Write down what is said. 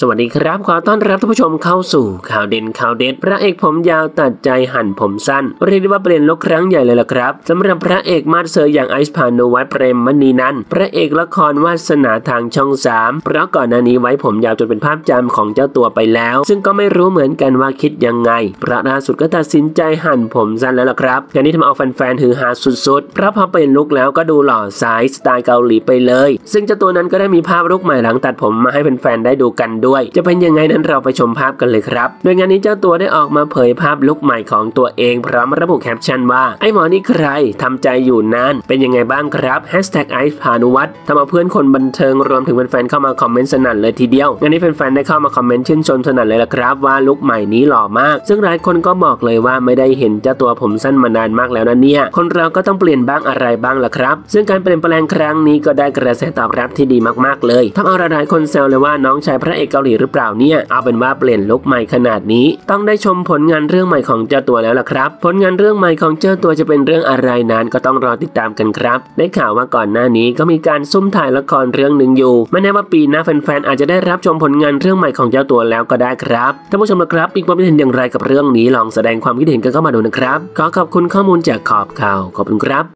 สวัสดีครับ ขอต้อนรับท่านผู้ชมเข้าสู่ข่าวเด่นข่าวเด็ด พระเอกผมยาวตัดใจหั่นผมสั้น เรียกได้ว่าเปลี่ยนลุคครั้งใหญ่เลยล่ะครับสำหรับพระเอกมาดเซอร์อย่างไอซ์ภาณุวัฒน์เปรมมณีนั้น พระเอกละครวาสนาทางช่อง3เพราะก่อนหน้านี้ไว้ผมยาวจนเป็นภาพจำของเจ้าตัวไปแล้ว ซึ่งก็ไม่รู้เหมือนกันว่าคิดยังไงเพราะล่าสุดก็ตัดสินใจหั่นผมสั้นแล้วล่ะครับงานนี้ทำเอาแฟนๆฮือฮาสุดๆเพราะพอเปลี่ยนลุคแล้วก็ดูหล่อใสสไตล์เกาหลีไปเลย ซึ่งเจ้าตัวนั้นก็ได้มีภาพลุคใหม่หลังตัดผมมาให้แฟนๆได้ดูกันด้วยจะเป็นยังไงนั้นเราไปชมภาพกันเลยครับโดยงานนี้เจ้าตัวได้ออกมาเผยภาพลุคใหม่ของตัวเองพร้อมระบุแคปชั่นว่าไอ้หมอนี่ใครทำใจอยู่นานเป็นยังไงบ้างครับแฮชแท็กไอซ์ภาณุวัฒน์ทำเอาเพื่อนคนบันเทิงรวมถึงแฟนๆเข้ามาคอมเมนต์สนั่นเลยทีเดียวงานนี้แฟนๆได้เข้ามาคอมเมนต์ชื่นชมสนั่นเลยละครับว่าลุคใหม่นี้หล่อมาก ซึ่งหลายคนก็บอกเลยว่าไม่ได้เห็นเจ้าตัวผมสั้นมานานมากแล้วนะเนี่ยคนเราก็ต้องเปลี่ยนบ้างอะไรบ้างล่ะครับ ซึ่งการเปลี่ยนแปลงครั้งนี้ก็ได้กระแสตอบรับที่ดีมากๆเลยทำเอาหลายๆคนแซวเลยว่าน้องชายพระเอกกาหลีหรือเปล่าเนี่ย เอาเป็นว่าเปลี่ยนลุคใหม่ขนาดนี้ ต้องได้ชมผลงานเรื่องใหม่ของเจ้าตัวแล้วล่ะครับ ผลงานเรื่องใหม่ของเจ้าตัวจะเป็นเรื่องอะไรนั้นก็ต้องรอติดตามกันครับ ได้ข่าวว่าก่อนหน้านี้ก็มีการซุ่มถ่ายละครเรื่องหนึ่งอยู่ไม่แน่ว่าปีหน้าแฟนๆอาจจะได้รับชมผลงานเรื่องใหม่ของเจ้าตัวแล้วก็ได้ครับท่านผู้ชมนะครับมีความคิดเห็นอย่างไรกับเรื่องนี้ลองแสดงความคิดเห็นกันเข้ามาดูนะครับขอขอบคุณข้อมูลจากขอบข่าวขอบคุณครับ